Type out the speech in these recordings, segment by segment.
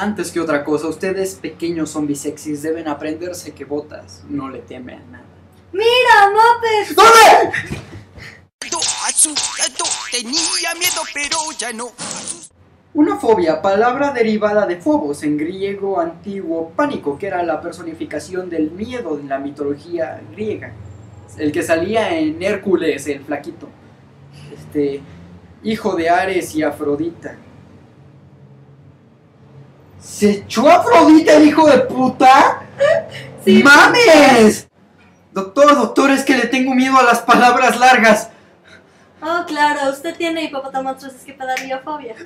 Antes que otra cosa, ustedes pequeños zombies sexys deben aprenderse que botas no le teme a nada. ¡Mira, Muppet! ¿Dónde? Tenía miedo, pero ya no. Una fobia, palabra derivada de phobos en griego antiguo, pánico, que era la personificación del miedo en la mitología griega. El que salía en Hércules, el flaquito. Este, hijo de Ares y Afrodita. ¿Se echó a Afrodita el hijo de puta? Sí. ¡Mames! Doctor, doctor, es que le tengo miedo a las palabras largas. Oh, claro, usted tiene hipopótamos esquipadariofobia.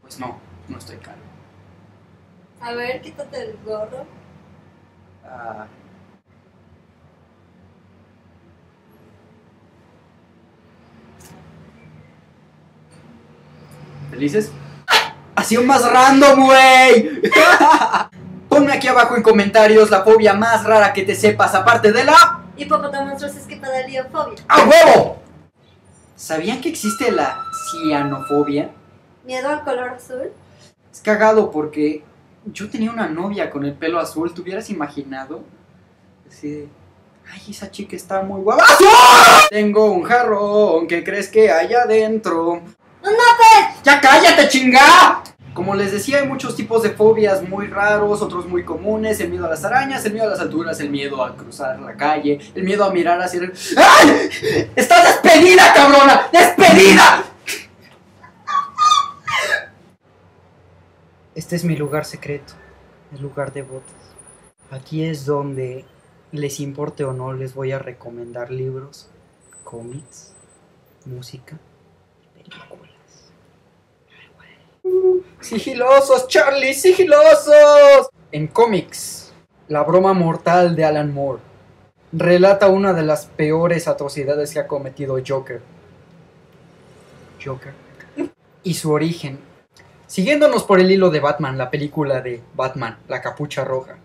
Pues no, no estoy calmo. A ver, quítate el gorro. Ah. ¿Felices? Ha sido más random, güey. Ponme aquí abajo en comentarios la fobia más rara que te sepas, aparte de la... Hipopótamos esquipadariofobia. ¡A huevo! ¿Sabían que existe la cianofobia? ¿Miedo al color azul? Es cagado porque yo tenía una novia con el pelo azul, ¿te hubieras imaginado? Así de, ay, esa chica está muy guapa. ¡Ah! Tengo un jarrón, ¿qué crees que hay adentro? ¡Un Muppet! ¡Ya cállate, chinga! Como les decía, hay muchos tipos de fobias muy raros, otros muy comunes, el miedo a las arañas, el miedo a las alturas, el miedo a cruzar la calle, el miedo a mirar hacia el... ¡Ay! ¡Estás despedida, cabrona! ¡Despedida! Este es mi lugar secreto, el lugar de botas. Aquí es donde, les importe o no, les voy a recomendar libros, cómics, música y películas. ¡Sigilosos, Charlie! ¡Sigilosos! En cómics, La broma mortal de Alan Moore relata una de las peores atrocidades que ha cometido Joker. Joker. Y su origen. Siguiéndonos por el hilo de Batman, la película de Batman, La Capucha Roja.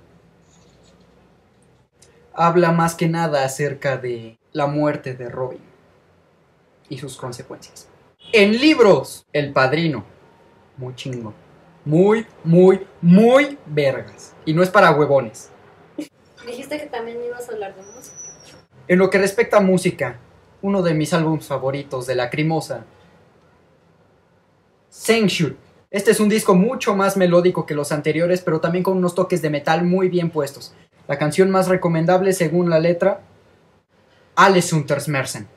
Habla más que nada acerca de la muerte de Robin y sus consecuencias. En libros, El Padrino. Muy chingo. Muy, muy, muy vergas. Y no es para huevones. Dijiste que también ibas a hablar de música. En lo que respecta a música, uno de mis álbumes favoritos de Lacrimosa, Senshut. Este es un disco mucho más melódico que los anteriores, pero también con unos toques de metal muy bien puestos. La canción más recomendable según la letra, Alles Untersmersen.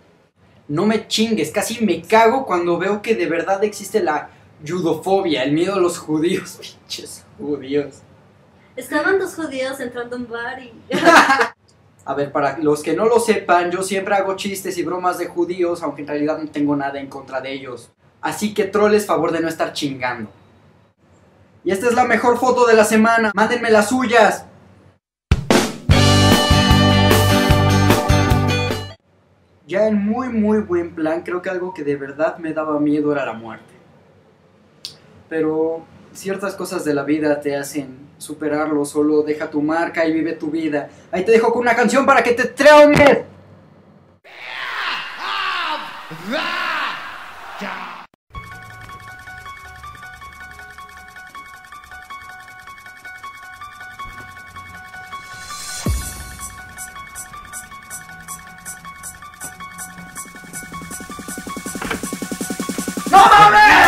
No me chingues, casi me cago cuando veo que de verdad existe la judofobia, el miedo a los judíos. Pinches judíos. Estaban dos judíos entrando a un bar y... A ver, para los que no lo sepan, yo siempre hago chistes y bromas de judíos, aunque en realidad no tengo nada en contra de ellos. Así que troles, favor de no estar chingando. Y esta es la mejor foto de la semana. Mándenme las suyas. Ya en muy muy buen plan, creo que algo que de verdad me daba miedo era la muerte. Pero ciertas cosas de la vida te hacen superarlo, solo deja tu marca y vive tu vida. Ahí te dejo con una canción para que te traumes. ¡No mames!